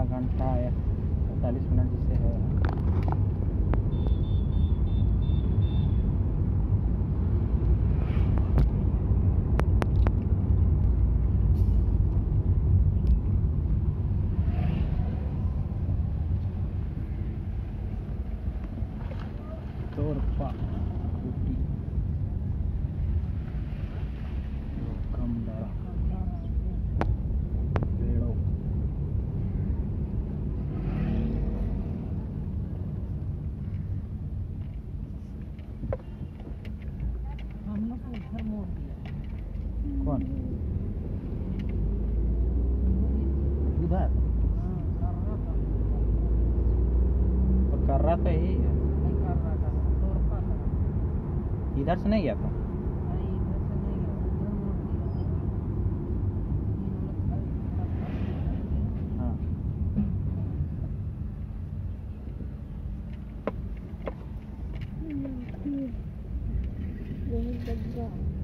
आधा घंटा या पैंतालीस मिनट जिससे है। तोरपा one. Do that. तो कर रहा था यही इधर से नहीं गया Yeah.